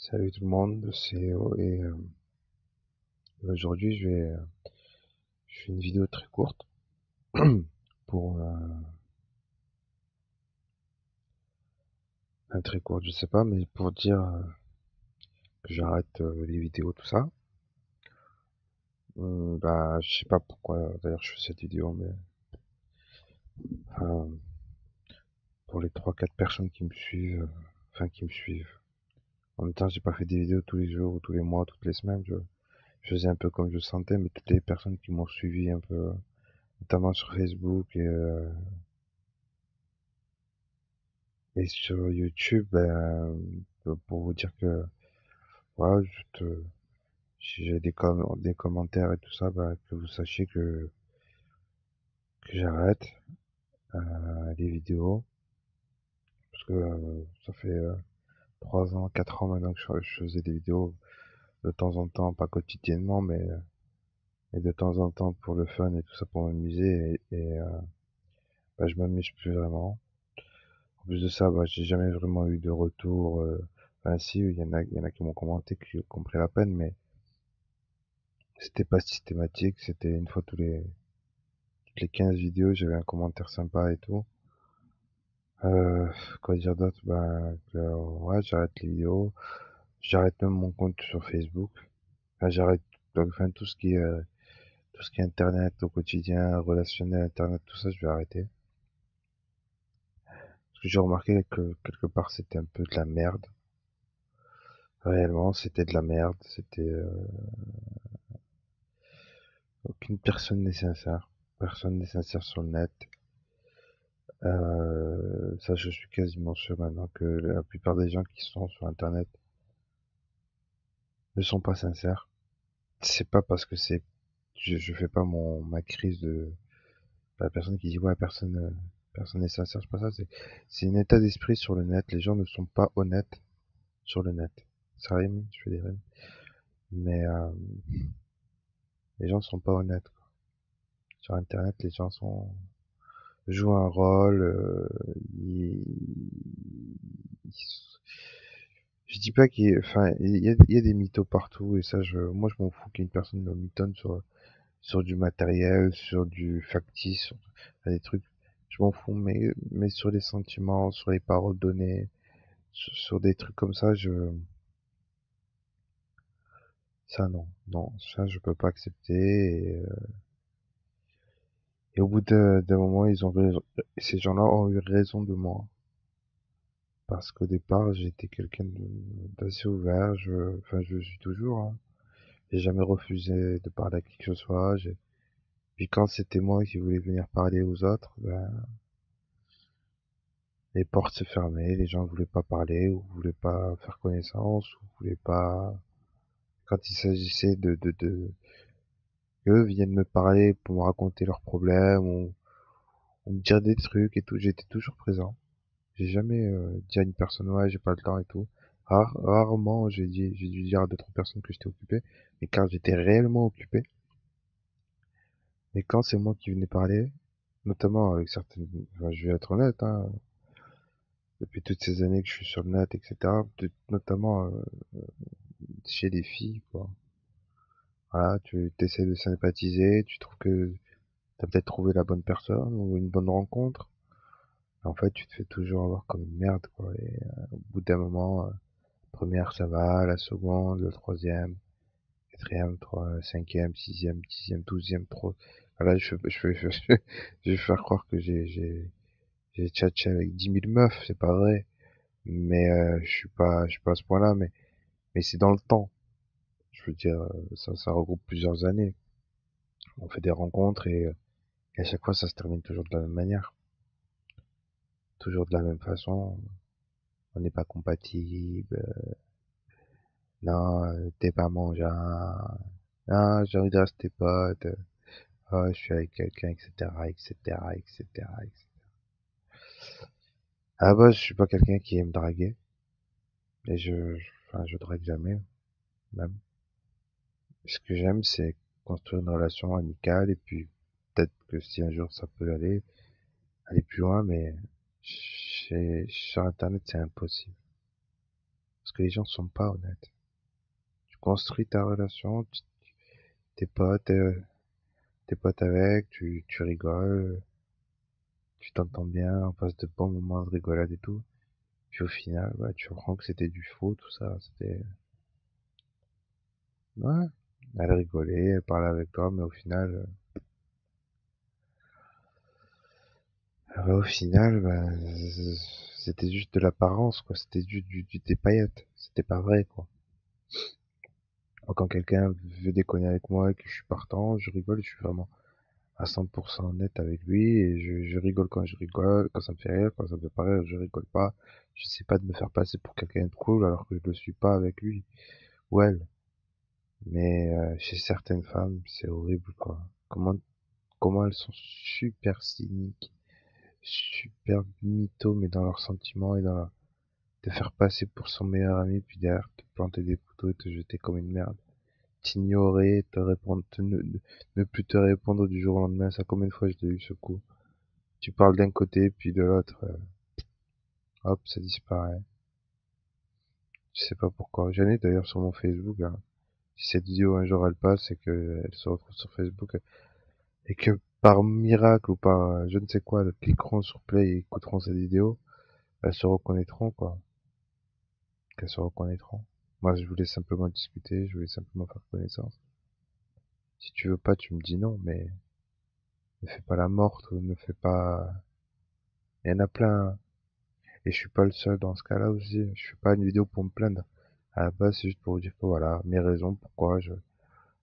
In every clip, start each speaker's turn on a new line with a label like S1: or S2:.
S1: Salut tout le monde, c'est O et euh, aujourd'hui je vais euh, une vidéo très courte pour euh, très courte je sais pas mais pour dire euh, que j'arrête euh, les vidéos tout ça. Bah je sais pas pourquoi d'ailleurs je fais cette vidéo mais pour les trois quatre personnes qui me suivent enfin qui me suivent. En même temps j'ai pas fait des vidéos tous les jours ou tous les mois, toutes les semaines, je, je faisais un peu comme je sentais mais toutes les personnes qui m'ont suivi un peu notamment sur Facebook et, euh, et sur YouTube, ben, pour vous dire que voilà, juste euh, si j'ai des, des commentaires et tout ça, ben, que vous sachiez que, que j'arrête euh, les vidéos. Parce que euh, ça fait euh, 3 ans, 4 ans maintenant que je, faisais des vidéos de temps en temps, pas quotidiennement, mais, mais de temps en temps pour le fun et tout ça pour m'amuser. Et, et ben, je m'amuse plus vraiment. En plus de ça, bah, j'ai jamais vraiment eu de retour. Euh, enfin, si, il y en a, il y en a qui m'ont commenté, qui ont compris la peine, mais c'était pas systématique. C'était une fois tous les, toutes les 15 vidéos, j'avais un commentaire sympa et tout. Euh, quoi dire d'autre? Bah, que, ouais, j'arrête les vidéos. J'arrête même mon compte sur Facebook. Enfin, j'arrête, enfin, tout ce qui est, euh, tout ce qui est internet au quotidien, relationnel, internet, tout ça, je vais arrêter que j'ai remarqué que quelque part c'était un peu de la merde. Réellement, c'était de la merde. C'était euh... aucune personne n'est sincère. Personne n'est sincère sur le net. Euh... Ça, je suis quasiment sûr maintenant que la plupart des gens qui sont sur Internet ne sont pas sincères. C'est pas parce que c'est, je, je fais pas mon ma crise de la personne qui dit ouais personne euh, Personne n'est sincère, c'est pas ça. C'est un état d'esprit sur le net. Les gens ne sont pas honnêtes sur le net. Ça rime, je fais des rimes. Mais euh, les gens sont pas honnêtes. Quoi. Sur Internet, les gens sont jouent un rôle. Euh, ils... Je dis pas qu'il, enfin, il y a, des mythos partout et ça, je, moi, je m'en fous qu'une personne me mythonne sur sur du matériel, sur du factice, sur des trucs je m'en fous, mais, mais sur les sentiments, sur les paroles données, sur, sur, des trucs comme ça, je... Ça, non. Non, ça, je peux pas accepter. Et, euh... et au bout d'un moment, ils ces gens-là ont eu raison de moi. Parce qu'au départ, j'étais quelqu'un d'assez ouvert. Je... Enfin, je suis toujours. Hein. J'ai jamais refusé de parler à qui que ce soit. Puis quand c'était moi qui voulais venir parler aux autres, ben, les portes se fermaient, les gens voulaient pas parler, ou voulaient pas faire connaissance, ou voulaient pas... Quand il s'agissait de... Eux viennent me parler pour me raconter leurs problèmes, ou, ou me dire des trucs et tout, j'étais toujours présent. J'ai jamais euh, dit à une personne, ouais, j'ai pas le temps et tout. Rare, rarement, j'ai dit, j'ai dû dire à d'autres personnes que j'étais occupé, mais quand j'étais réellement occupé, mais quand c'est moi qui venais parler, notamment avec certaines, enfin, je vais être honnête, hein, depuis toutes ces années que je suis sur le net, etc., notamment euh, chez les filles, quoi. Voilà, tu essaies de sympathiser, tu trouves que t'as peut-être trouvé la bonne personne ou une bonne rencontre. En fait, tu te fais toujours avoir comme une merde, quoi. Et euh, au bout d'un moment, euh, première ça va, la seconde, la troisième, quatrième, trois, cinquième, sixième, dixième, douzième, trop. Voilà, je, je, je, je, je vais faire croire que j'ai, j'ai, j'ai tchatché avec dix mille meufs, c'est pas vrai. Mais euh, je suis pas, je suis pas à ce point-là, mais, mais c'est dans le temps. Je veux dire, ça, ça regroupe plusieurs années. On fait des rencontres et, et à chaque fois, ça se termine toujours de la même manière. Toujours de la même façon. On n'est pas compatible. Non, t'es pas mangeant. Non, j'ai envie de rester pote. Oh, je suis avec quelqu'un, etc., etc., etc., etc. La base, je suis pas quelqu'un qui aime draguer. Et je, je, enfin, je drague jamais, même. Ce que j'aime, c'est construire une relation amicale et puis peut-être que si un jour ça peut aller, aller plus loin, mais chez, sur Internet, c'est impossible. Parce que les gens sont pas honnêtes. Tu construis ta relation, tes potes, euh, tes potes avec, tu, tu rigoles, tu t'entends bien, on passe de bons moments de rigolade et tout. Puis au final, ouais, tu comprends que c'était du faux, tout ça, c'était... Ouais, elle rigolait, elle parlait avec toi, mais au final... euh, au final, bah, c'était juste de l'apparence, quoi. C'était juste du, du, des paillettes. C'était pas vrai, quoi. Quand quelqu'un veut déconner avec moi et que je suis partant, je rigole, je suis vraiment à 100% honnête avec lui et je, je, rigole quand je rigole, quand ça me fait rire, quand ça me fait pas rire, je rigole pas. Je sais pas de me faire passer pour quelqu'un de cool alors que je le suis pas avec lui ou elle. Mais euh, chez certaines femmes, c'est horrible, quoi. Comment, comment elles sont super cyniques, super mythos, mais dans leurs sentiments et dans la... te faire passer pour son meilleur ami, puis derrière te planter des couteaux et te jeter comme une merde. T'ignorer, te répondre, ne, plus te répondre du jour au lendemain. Ça, combien de fois je l'ai eu ce coup? Tu parles d'un côté, puis de l'autre, euh, hop, ça disparaît. Je sais pas pourquoi. J'en ai d'ailleurs sur mon Facebook. Hein. Si cette vidéo un jour elle passe et qu'elle se retrouve sur Facebook et que par miracle ou par je ne sais quoi, cliqueront sur play et écouteront cette vidéo, elles se reconnaîtront quoi. Qu'elles se reconnaîtront. Moi, je voulais simplement discuter, je voulais simplement faire connaissance. Si tu veux pas, tu me dis non, mais ne fais pas la morte ou ne fais pas... Il y en a plein. Et je suis pas le seul dans ce cas-là aussi. Je fais pas une vidéo pour me plaindre. À la base, c'est juste pour vous dire que voilà, mes raisons, pourquoi je...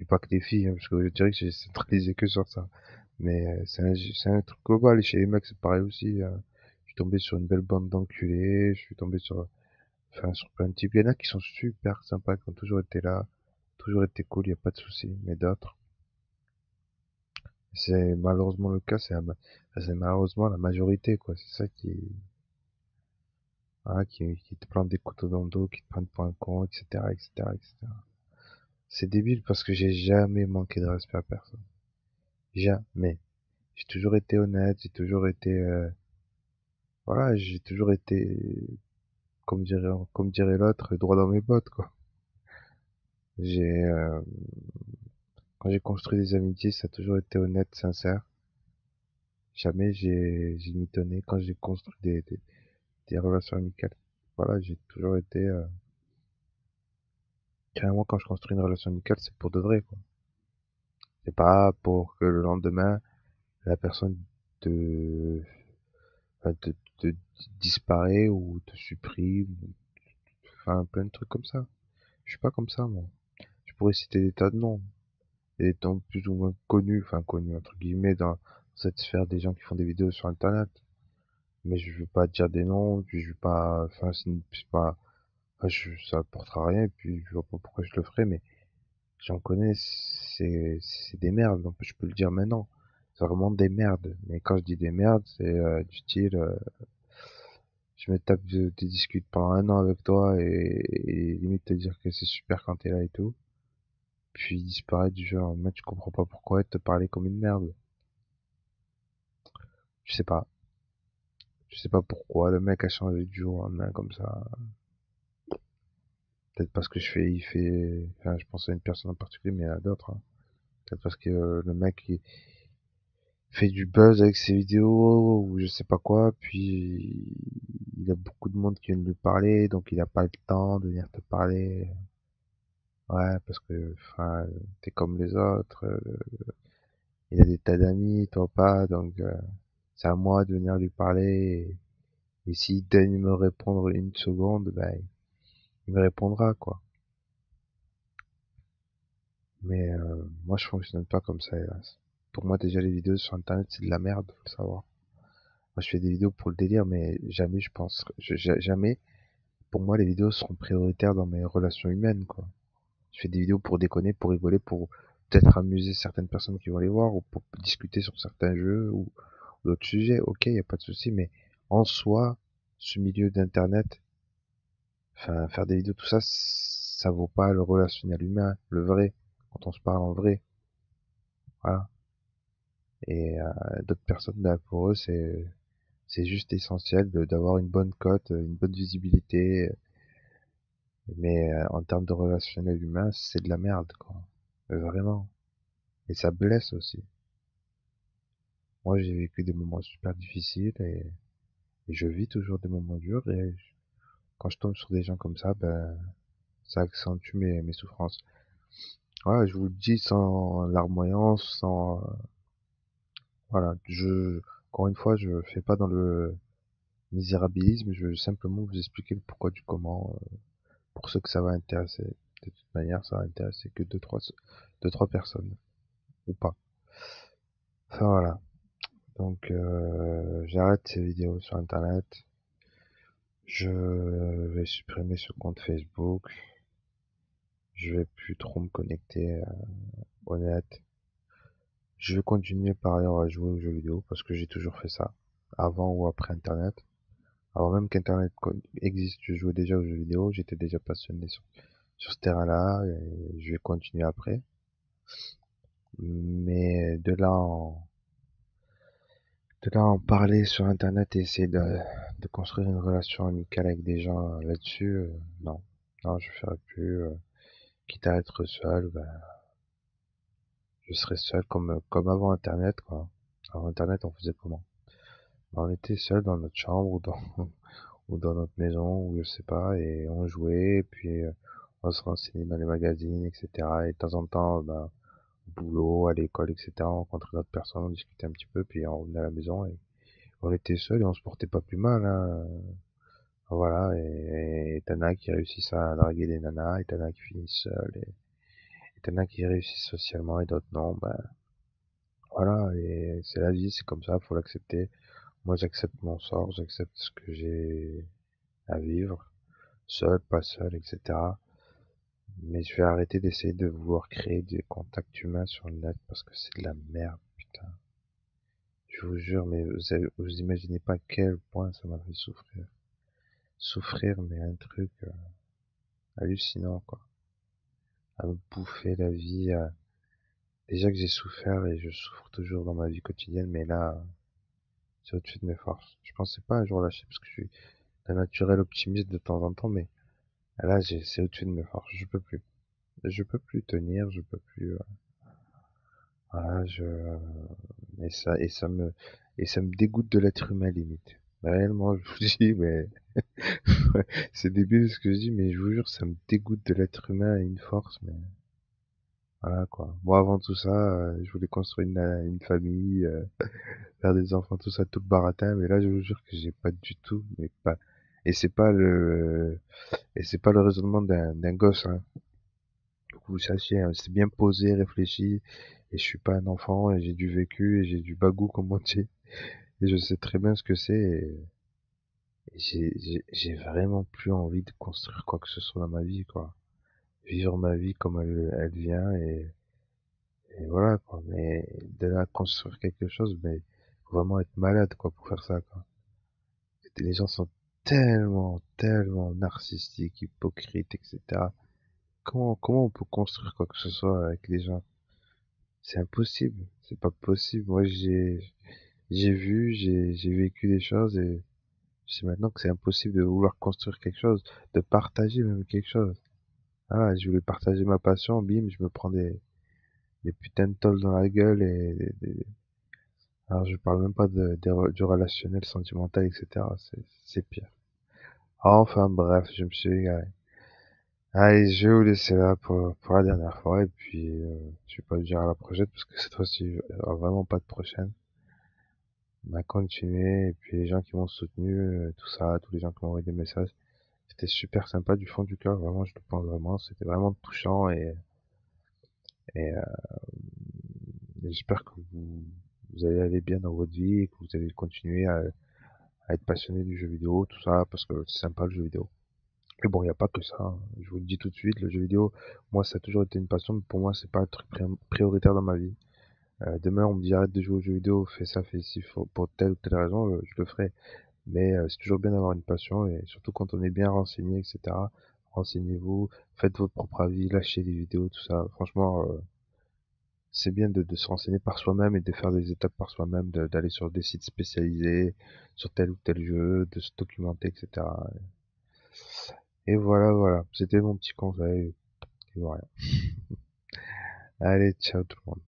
S1: Et pas que les filles, hein, parce que je dirais que j'ai centralisé que sur ça. Mais c'est un, un, truc global. Et chez les mecs, c'est pareil aussi. Hein. Je suis tombé sur une belle bande d'enculés. Je suis tombé sur enfin sur plein de types. Il y en a qui sont super sympas, qui ont toujours été là, toujours été cool, il n'y a pas de souci. Mais d'autres, c'est malheureusement le cas, c'est malheureusement la majorité, quoi. C'est ça qui, voilà, qui, qui te plante des couteaux dans le dos, qui te prennent pour un con, etc., etc., etc. C'est débile parce que j'ai jamais manqué de respect à personne. Jamais. J'ai toujours été honnête, j'ai toujours été, euh... voilà, j'ai toujours été comme dirait, comme dirait l'autre, droit dans mes bottes, quoi. J'ai, euh, quand j'ai construit des amitiés, ça a toujours été honnête, sincère. Jamais j'ai, j'ai mitonné quand j'ai construit des, des, des, relations amicales. Voilà, j'ai toujours été, euh... carrément quand je construis une relation amicale, c'est pour de vrai, quoi. C'est pas pour que le lendemain, la personne te, te, disparaît ou te supprime, enfin plein de trucs comme ça. Je suis pas comme ça moi. Je pourrais citer des tas de noms, des noms plus ou moins connus, enfin connus entre guillemets dans cette sphère des gens qui font des vidéos sur internet. Mais je veux pas dire des noms, puis je veux pas, enfin c'est pas, enfin, je, ça apportera rien, et puis je vois pas pourquoi je le ferais, mais j'en connais, c'est c'est des merdes, donc je peux le dire maintenant. C'est vraiment des merdes. Mais quand je dis des merdes, c'est euh, du style, euh, je me tape de, de discute pendant un an avec toi et, et limite te dire que c'est super quand t'es là et tout. Puis disparaître du genre, mais tu comprends pas pourquoi te parler comme une merde. Je sais pas. Je sais pas pourquoi le mec a changé du jour au lendemain comme ça. Peut-être parce que je fais, il fait, enfin, je pense à une personne en particulier, mais en a d'autres. Hein. Peut-être parce que euh, le mec, fait du buzz avec ses vidéos ou je sais pas quoi, puis il y a beaucoup de monde qui vient de lui parler, donc il a pas le temps de venir te parler. Ouais, parce que enfin t'es comme les autres. Euh, il a des tas d'amis, toi pas, donc euh, c'est à moi de venir lui parler. Et, s'il daigne me répondre une seconde, ben il me répondra quoi. Mais euh, moi je fonctionne pas comme ça hélas pour moi déjà les vidéos sur internet c'est de la merde, faut le savoir. Moi je fais des vidéos pour le délire, mais jamais je pense, jamais, pour moi les vidéos seront prioritaires dans mes relations humaines quoi. Je fais des vidéos pour déconner, pour rigoler, pour peut-être amuser certaines personnes qui vont les voir ou pour discuter sur certains jeux ou, d'autres sujets. Ok, y a pas de souci, mais en soi, ce milieu d'internet, faire des vidéos tout ça, ça vaut pas le relationnel humain, le vrai, quand on se parle en vrai. Voilà. Et euh, d'autres personnes, bah, pour eux, c'est c'est juste essentiel d'avoir une bonne cote, une bonne visibilité, Mais euh, en termes de relationnel humain, c'est de la merde, quoi. vraiment. Et ça blesse aussi. Moi, j'ai vécu des moments super difficiles et, je vis toujours des moments durs et quand je tombe sur des gens comme ça, ben, ça accentue mes, souffrances. Voilà, je vous le dis sans larmoyance, sans, voilà, encore une fois, je fais pas dans le misérabilisme, je veux simplement vous expliquer le pourquoi du comment, euh, pour ceux que ça va intéresser. De toute manière, ça va intéresser que deux, trois, deux, trois personnes. Ou pas. Enfin voilà. Donc euh, j'arrête ces vidéos sur internet. Je vais supprimer ce compte Facebook. Je vais plus trop me connecter euh, au net. Je vais continuer par ailleurs à jouer aux jeux vidéo parce que j'ai toujours fait ça, avant ou après internet. Alors même qu'Internet existe, je jouais déjà aux jeux vidéo, j'étais déjà passionné sur, sur ce terrain-là, et je vais continuer après. Mais de là en, de là en parler sur Internet et essayer de, de construire une relation amicale avec des gens là-dessus, euh, non. Non, je ferai plus. Euh, quitte à être seul, ben, je serai seul comme, comme avant Internet, quoi. Avant Internet, on faisait comment? On était seul dans notre chambre ou dans, ou dans notre maison ou je sais pas et on jouait et puis euh, on se renseignait dans les magazines etc et de temps en temps ben, boulot à l'école etc on rencontrait d'autres personnes on discutait un petit peu puis on revenait à la maison et on était seul et on se portait pas plus mal hein. voilà et, et t'en as qui réussissent à draguer des nanas et t'en as qui finissent seuls et, as qui réussissent socialement et d'autres non ben voilà et c'est la vie c'est comme ça faut l'accepter moi, j'accepte mon sort, j'accepte ce que j'ai à vivre, seul, pas seul, etc. Mais je vais arrêter d'essayer de vouloir créer des contacts humains sur le net parce que c'est de la merde, putain. Je vous jure, mais vous, imaginez pas à quel point ça m'a fait souffrir. Souffrir, mais un truc euh, hallucinant, quoi. À me bouffer la vie. Déjà que j'ai souffert et je souffre toujours dans ma vie quotidienne, mais là, c'est au-dessus de mes forces. Je pensais pas un jour lâcher parce que je suis un naturel optimiste de temps en temps, mais là, c'est au-dessus de mes forces. Je peux plus. Je peux plus tenir, je peux plus. Euh, voilà, je et ça et ça me et ça me dégoûte de l'être humain limite. Réellement, je vous dis, mais c'est débile ce que je dis, mais je vous jure, ça me dégoûte de l'être humain à une force, mais voilà quoi. Moi avant tout ça, euh, je voulais construire une, une famille, euh, faire des enfants, tout ça, tout baratin, mais là je vous jure que j'ai pas du tout, mais pas. Et c'est pas le et c'est pas le raisonnement d'un gosse, hein. Vous sachiez, hein, c'est bien posé, réfléchi, et je suis pas un enfant, et j'ai du vécu, et j'ai du bagou comme on dit, et je sais très bien ce que c'est, et, j'ai vraiment plus envie de construire quoi que ce soit dans ma vie, quoi vivre ma vie comme elle, elle vient et, et voilà quoi. Mais de là construire quelque chose, mais vraiment être malade quoi pour faire ça quoi. les gens sont tellement, tellement narcissiques, hypocrites, etc. Comment, comment on peut construire quoi que ce soit avec les gens? C'est impossible, c'est pas possible. Moi j'ai, j'ai vu, j'ai, vécu des choses et je sais maintenant que c'est impossible de vouloir construire quelque chose, de partager même quelque chose. Ah, je voulais partager ma passion, bim, je me prends des, des putains de tolls dans la gueule et des, alors je parle même pas de, du relationnel, sentimental, etc. C'est pire. Enfin bref, je me suis égaré. Allez, je vais vous laisser là pour, pour la dernière fois et puis euh, je vais pas vous dire à la prochaine parce que cette fois-ci, il vraiment pas de prochaine. On a et puis les gens qui m'ont soutenu, euh, tout ça, tous les gens qui m'ont envoyé des messages, c'était super sympa du fond du cœur, vraiment, je le pense vraiment. C'était vraiment touchant et, et, euh, j'espère que vous, vous allez aller bien dans votre vie et que vous allez continuer à, à être passionné du jeu vidéo, tout ça, parce que c'est sympa le jeu vidéo. Mais bon, il n'y a pas que ça. Hein. Je vous le dis tout de suite, le jeu vidéo, moi, ça a toujours été une passion, mais pour moi, c'est pas un truc prioritaire dans ma vie. Euh, demain, on me dit arrête de jouer aux jeux vidéo, fais ça, fais ci, pour telle ou telle raison, euh, je le ferai. Mais euh, c'est toujours bien d'avoir une passion et surtout quand on est bien renseigné, etc. Renseignez-vous, faites votre propre avis, lâchez des vidéos, tout ça. Franchement, euh, c'est bien de, se renseigner par soi-même et de faire des étapes par soi-même, d'aller sur des sites spécialisés, sur tel ou tel jeu, de se documenter, etc. Et voilà, voilà. C'était mon petit conseil. Allez, ciao tout le monde.